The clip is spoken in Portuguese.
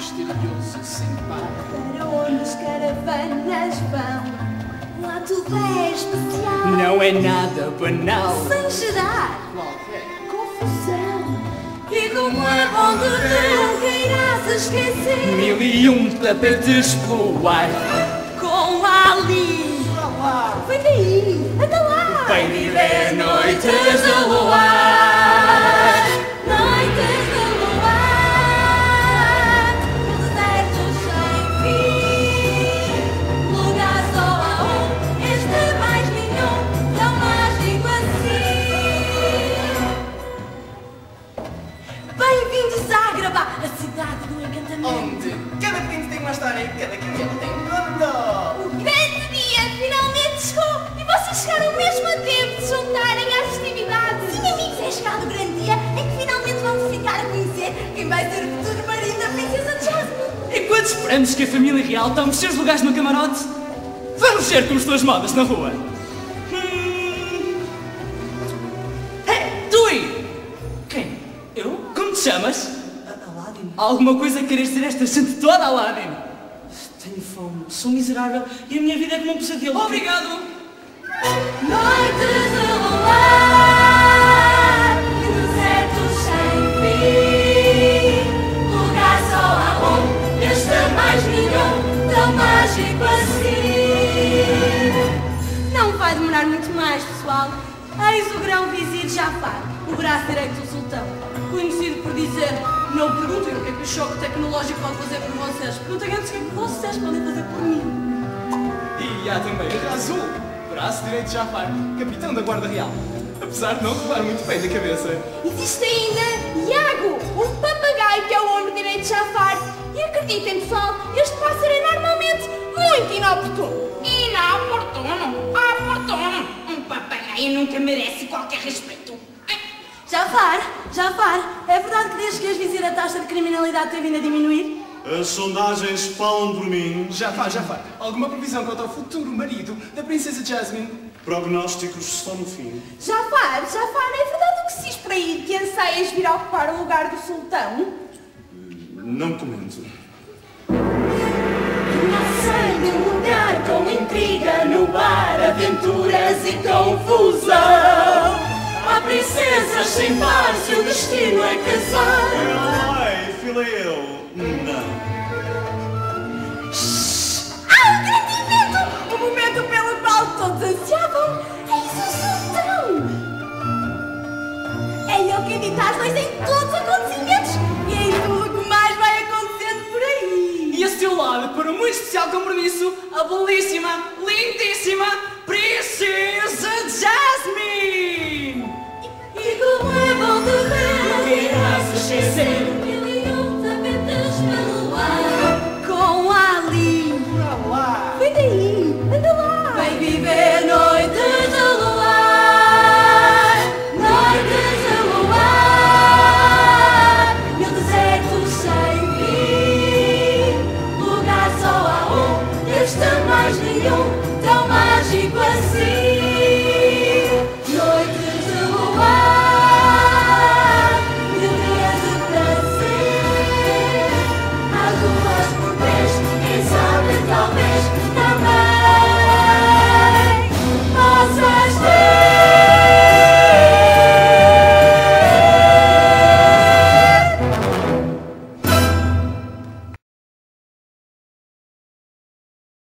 misterioso sem par. Para onde as caravanas vão? Lá tudo é especial. Não é nada banal. Sem gerar Qualquer confusão. E como é bom de não queiras esquecer. mil e um tapetes pelo ar. Com Ali. Vem daí, anda lá. Bem viver noites de luar. Pinto tem uma história e cada camelo tem um conto. O grande dia finalmente chegou e vocês chegaram mesmo a tempo de se juntarem às festividades. Sim, amigos, é chegado o grande dia em que finalmente vamos ficar a conhecer quem vai ser o futuro marido da princesa Jasmine. Enquanto esperamos que a família real tome os seus lugares no camarote, vamos ver como estão as modas na rua. Hum. Hey, tu aí! Quem? Eu? Como te chamas? Aladdin, Alguma coisa queres dizer esta gente toda, Aladdin? Tenho fome, sou miserável e a minha vida é como um pesadelo. Obrigado! Noites de luar, desertos sem fim, lugar só há um, este mais nenhum, tão mágico assim. Não vai demorar muito mais, pessoal. Eis o grão-vizir Jafar, o braço direito do sultão, conhecido por dizer não perguntem o que é que o choque tecnológico pode fazer por vocês, perguntem antes o que é que vocês podem fazer por mim. E há também o Razul, braço direito de Jafar, capitão da Guarda Real. Apesar de não levar muito bem da cabeça. Existe ainda Iago, um papagaio que é o ombro direito de Jafar. E acreditem, pessoal, este pássaro é normalmente muito inoportuno. Inoportuno, oportuno. Papagaio nunca merece qualquer respeito. Jafar, Jafar, é verdade que desde que és vizir a taxa de criminalidade tem vindo a diminuir? As sondagens falam por mim. Jafar, Jafar, alguma previsão quanto ao futuro marido da princesa Jasmine? Prognósticos só no fim. Jafar, Jafar, é verdade o que se diz por aí de que anseias vir a ocupar o lugar do sultão? Não comento. Nascei num lugar com intriga no bar, e confusão. Há princesas sem par, seu destino é casar. Ai, fileu. Não. Há um grande evento! O momento pelo qual todos ansiavam! Eis o sultão! É ele quem dita as leis em todos os acontecimentos e em tudo o que mais vai acontecendo por aí! E a seu lado, para um muito especial compromisso, a belíssima,